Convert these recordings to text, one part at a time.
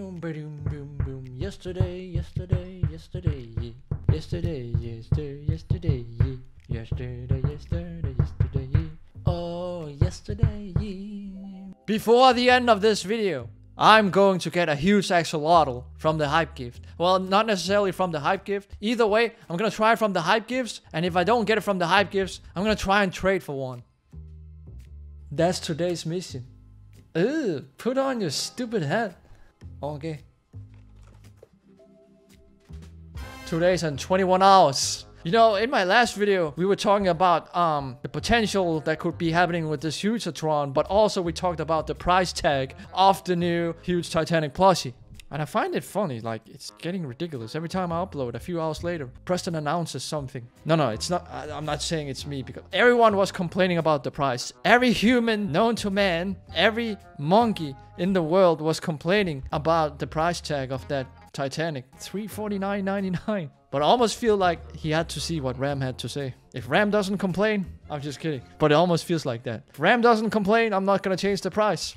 Boom, boom, boom, boom. Yesterday, yesterday, yesterday, yeah. yesterday, yesterday, yesterday, yeah. yesterday, yesterday, yesterday. yeah. Oh, yesterday. yeah. Before the end of this video, I'm going to get a huge axolotl from the hype gift. Well, not necessarily from the hype gift. Either way, I'm gonna try from the hype gifts, and if I don't get it from the hype gifts, I'm gonna try and trade for one. That's today's mission. Ugh, put on your stupid hat. Okay. Two days and 21 hours. You know, in my last video, we were talking about um the potential that could be happening with this Hutatron, but also we talked about the price tag of the new huge Titanic plushie. And I find it funny, like, it's getting ridiculous. Every time I upload, a few hours later, Preston announces something. No, no, it's not, I, I'm not saying it's me, because everyone was complaining about the price. Every human known to man, every monkey in the world was complaining about the price tag of that Titanic. 349.99. But I almost feel like he had to see what Ram had to say. If Ram doesn't complain, I'm just kidding. But it almost feels like that. If Ram doesn't complain, I'm not gonna change the price.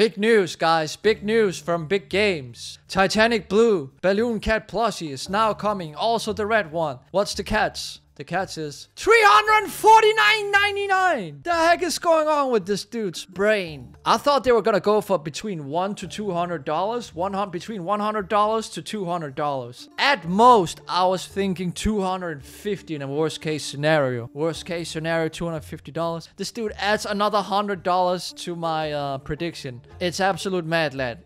Big news, guys. Big news from Big Games. Titanic Blue Balloon Cat plushie is now coming. Also the red one. What's the catch? The catch is 349.99. The heck is going on with this dude's brain? I thought they were gonna go for between one to two hundred dollars. One hundred between one hundred dollars to two hundred dollars. At most, I was thinking two hundred fifty in a worst case scenario. Worst case scenario, two hundred fifty dollars. This dude adds another hundred dollars to my uh, prediction. It's absolute mad, lad.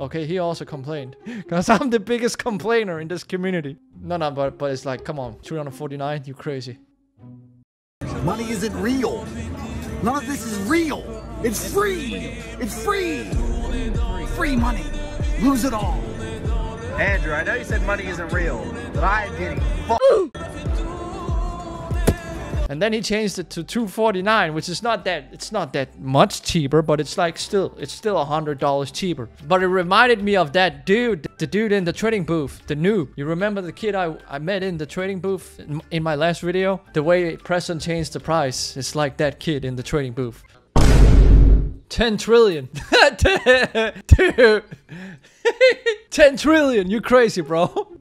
Okay, he also complained. Because I'm the biggest complainer in this community. No, no, but, but it's like, come on, 349, you crazy. Money isn't real. None of this is real. It's free. It's free. Free money. Lose it all. Andrew, I know you said money isn't real, but I am getting fu- And then he changed it to 249, which is not that it's not that much cheaper, but it's like still it's still a hundred dollars cheaper. But it reminded me of that dude, the dude in the trading booth, the noob. You remember the kid I, I met in the trading booth in, in my last video? The way Preston changed the price, it's like that kid in the trading booth. 10 trillion. Dude. 10 trillion. You crazy, bro.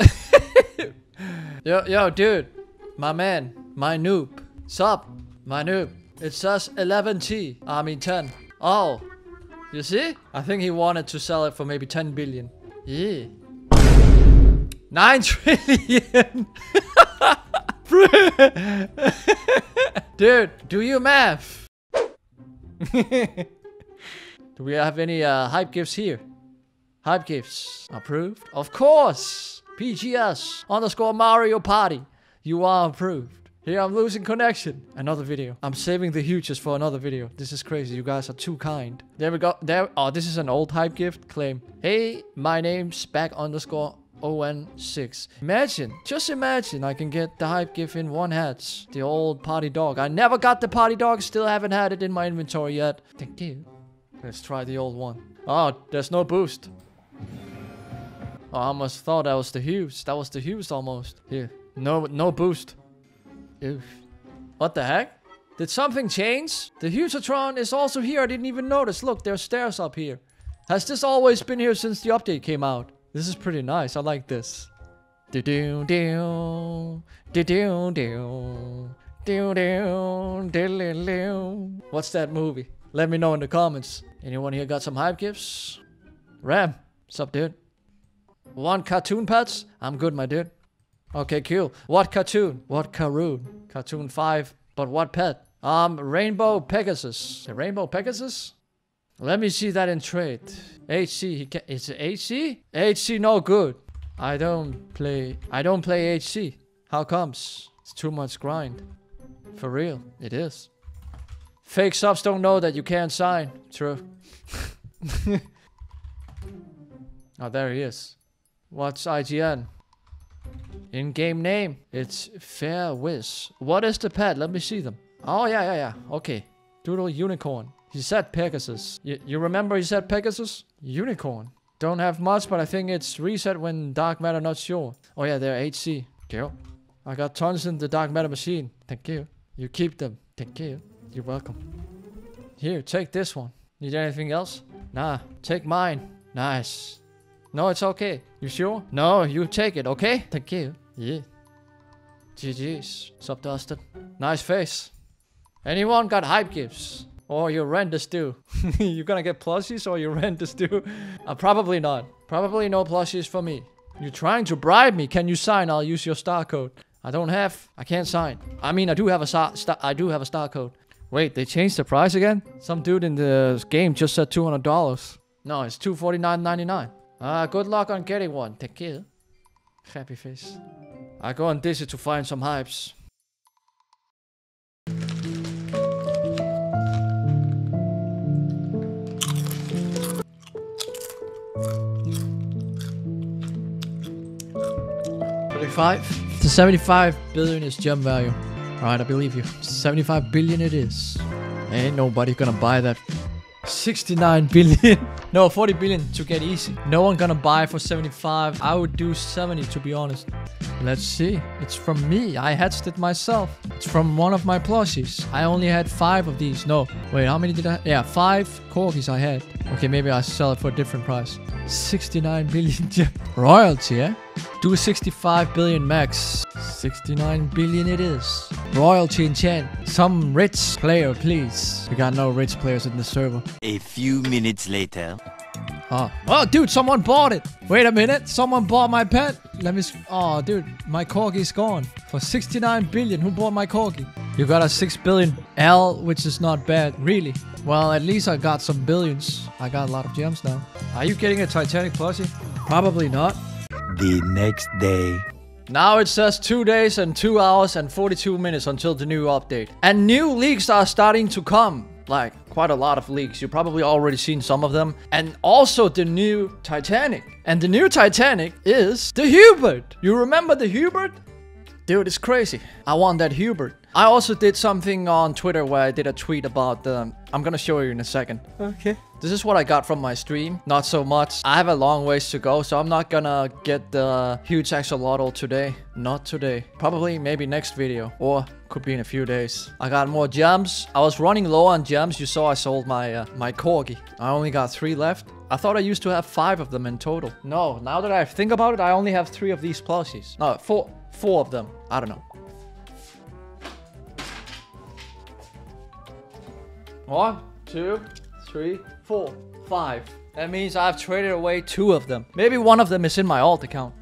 yo, yo, dude. My man. My noob. Sup? My noob. It says 11T. I mean 10. Oh. You see? I think he wanted to sell it for maybe 10 billion. Yeah. 9 trillion. Dude, do you math? Do we have any uh, hype gifts here? Hype gifts. Approved? Of course! PGS underscore Mario Party. You are approved. Here I'm losing connection. Another video. I'm saving the huges for another video. This is crazy. You guys are too kind. There we go. There. Oh, this is an old hype gift. Claim. Hey, my name's back underscore ON6. Imagine, just imagine I can get the hype gift in one hat. The old party dog. I never got the party dog. Still haven't had it in my inventory yet. Thank you. Let's try the old one. Oh, there's no boost. Oh, I almost thought that was the huges. That was the huges almost. Here. No, no boost. Oof. What the heck? Did something change? The Hutatron is also here. I didn't even notice. Look, there's stairs up here. Has this always been here since the update came out? This is pretty nice. I like this. Do do do do do do do do do do. What's that movie? Let me know in the comments. Anyone here got some hype gifts? Ram, what's up, dude? One cartoon pets? I'm good, my dude. Okay, cool. What cartoon? What cartoon? Cartoon 5. But what pet? Um, Rainbow Pegasus. Rainbow Pegasus? Let me see that in trade. HC, he can, is it HC? HC no good. I don't play, I don't play HC. How comes? It's too much grind. For real, it is. Fake subs don't know that you can't sign. True. oh, there he is. What's IGN? In-game name. It's Fair Wiz. What is the pet? Let me see them. Oh, yeah, yeah, yeah. Okay. Doodle Unicorn. He said Pegasus. Y you remember he said Pegasus? Unicorn. Don't have much, but I think it's reset when Dark Matter not sure. Oh yeah, they're HC. Cool. I got tons in the Dark Matter machine. Thank you. You keep them. Thank you. You're welcome. Here, take this one. Need anything else? Nah, take mine. Nice. No, it's okay. You sure? No, you take it, okay? Thank you. Yeah. GG's. What's up, Dustin? Nice face. Anyone got hype gifts? Or your rent is due. you gonna get plushies or your rent is due? Uh, probably not. Probably no plushies for me. You're trying to bribe me. Can you sign? I'll use your star code. I don't have. I can't sign. I mean, I do have a star. star I do have a star code. Wait, they changed the price again? Some dude in the game just said $200. No, it's $249.99. Ah, good luck on getting one. Take care. Happy face. I go on Dizzy to find some hypes. Thirty-five. The seventy-five billion is gem value. All right, I believe you. Seventy-five billion it is. Ain't nobody gonna buy that 69 billion. no, 40 billion to get easy. No one gonna buy for 75. I would do 70 to be honest. Let's see. It's from me. I hatched it myself. It's from one of my plushies. I only had five of these. No. Wait, how many did I? Yeah, five corgis I had. Okay, maybe I sell it for a different price. 69 billion royalty, eh? Do 65 billion max. 69 billion it is. Royalty enchant. Some rich player, please. We got no rich players in the server. A few minutes later. Oh. oh, dude, someone bought it. Wait a minute. Someone bought my pet. Let me. Oh, dude, my corgi's gone for 69 billion. Who bought my corgi? You got a 6 billion L, which is not bad, really. Well, at least I got some billions. I got a lot of gems now. Are you getting a Titanic plushie? Probably not. The next day. Now it says 2 days and 2 hours and 42 minutes until the new update. And new leaks are starting to come. Like, quite a lot of leaks. You've probably already seen some of them. And also the new Titanic. And the new Titanic is the Hubert. You remember the Hubert? Dude, it's crazy. I want that Hubert. I also did something on Twitter where I did a tweet about the... I'm gonna show you in a second. Okay. This is what I got from my stream. Not so much. I have a long ways to go, so I'm not gonna get the huge axolotl today. Not today. Probably maybe next video. Or could be in a few days. I got more gems. I was running low on gems. You saw I sold my uh, my corgi. I only got three left. I thought I used to have five of them in total. No, now that I think about it, I only have three of these plushies. No, four, four of them. I don't know. One, two, three, four, five. That means I've traded away two of them. Maybe one of them is in my alt account.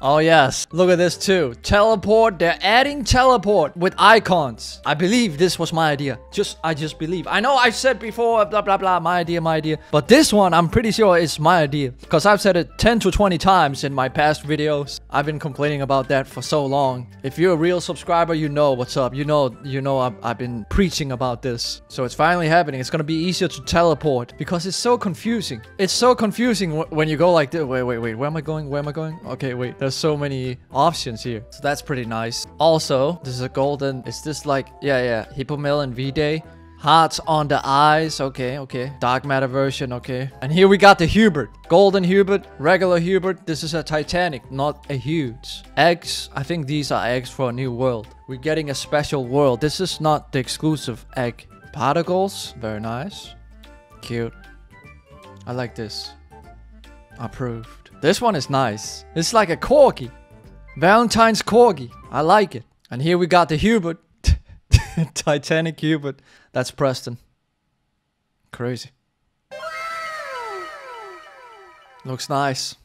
Oh yes, look at this too. Teleport, they're adding teleport with icons. I believe this was my idea. Just, I just believe. I know I said before, blah, blah, blah, my idea, my idea. But this one, I'm pretty sure is my idea. Because I've said it 10 to 20 times in my past videos. I've been complaining about that for so long. If you're a real subscriber, you know what's up. You know, you know I've, I've been preaching about this. So it's finally happening. It's gonna be easier to teleport because it's so confusing. It's so confusing when you go like this. Wait, wait, wait. Where am I going? Where am I going? Okay, wait. There's so many options here. So that's pretty nice. Also, this is a golden. Is this like, yeah, yeah. Hippomelon V-Day. Hearts on the eyes. Okay, okay. Dark matter version. Okay. And here we got the Hubert. Golden Hubert. Regular Hubert. This is a Titanic, not a huge. Eggs. I think these are eggs for a new world. We're getting a special world. This is not the exclusive egg. Particles. Very nice. Cute. I like this. Approved. This one is nice. It's like a corgi. Valentine's corgi. I like it. And here we got the Hubert. Titanic Hubert. That's Preston. Crazy. Looks nice.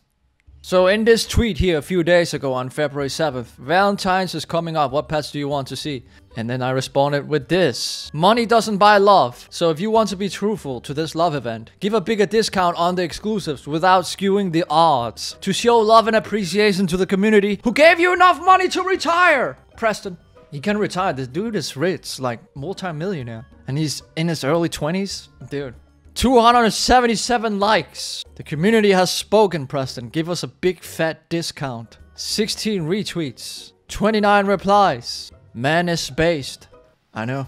So in this tweet here a few days ago on February 7th, Valentine's is coming up. What pets do you want to see? And then I responded with this. Money doesn't buy love. So if you want to be truthful to this love event, give a bigger discount on the exclusives without skewing the odds. To show love and appreciation to the community who gave you enough money to retire. Preston. He can retire. This dude is rich, like multi-millionaire. And he's in his early 20s. Dude. 277 likes. The community has spoken, Preston. Give us a big fat discount. 16 retweets. 29 replies. Man is based. I know.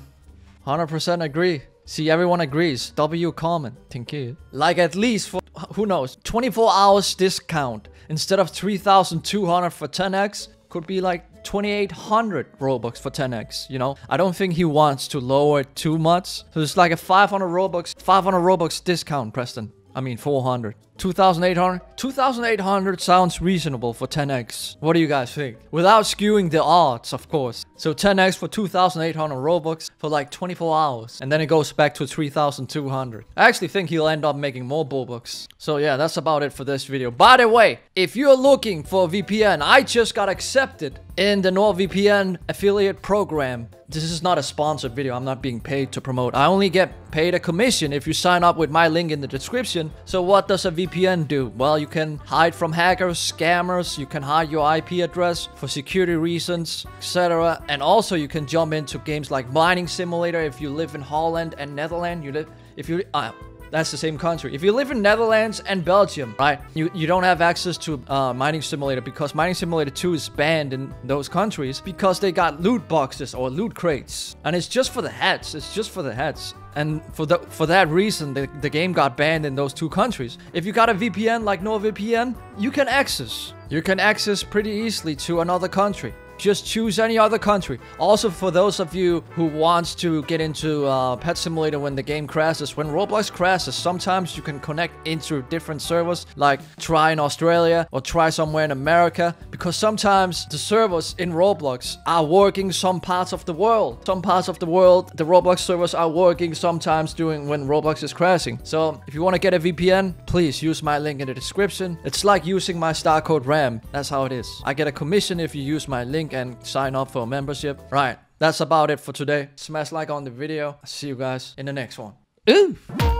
100% agree. See, everyone agrees. W comment. Thank you. Like at least for, who knows, 24 hours discount. Instead of 3,200 for 10x, could be like 2800 Robux for 10x, you know? I don't think he wants to lower it too much. So it's like a 500 Robux, 500 Robux discount, Preston. I mean 400. 2,800? 2,800 sounds reasonable for 10x. What do you guys think? Without skewing the odds, of course. So 10x for 2,800 Robux for like 24 hours. And then it goes back to 3,200. I actually think he'll end up making more Robux. So yeah, that's about it for this video. By the way, if you're looking for a VPN, I just got accepted in the NordVPN affiliate program. This is not a sponsored video. I'm not being paid to promote. I only get paid a commission if you sign up with my link in the description. So what does a VPN do? Well, you can hide from hackers, scammers, you can hide your IP address for security reasons, etc. And also you can jump into games like Mining Simulator if you live in Holland and Netherlands. You live if you uh, that's the same country. If you live in Netherlands and Belgium, right, you, you don't have access to uh, Mining Simulator because Mining Simulator 2 is banned in those countries because they got loot boxes or loot crates. And it's just for the heads. It's just for the heads. And for the, for that reason, the, the game got banned in those two countries. If you got a VPN like NordVPN, you can access. You can access pretty easily to another country. Just choose any other country. Also, for those of you who wants to get into uh, Pet Simulator when the game crashes, when Roblox crashes, sometimes you can connect into different servers, like try in Australia or try somewhere in America, because sometimes the servers in Roblox are working some parts of the world. Some parts of the world, the Roblox servers are working sometimes during when Roblox is crashing. So if you want to get a VPN, please use my link in the description. It's like using my star code RAM. That's how it is. I get a commission if you use my link and sign up for a membership. Right, that's about it for today. Smash like on the video. see you guys in the next one. Ooh!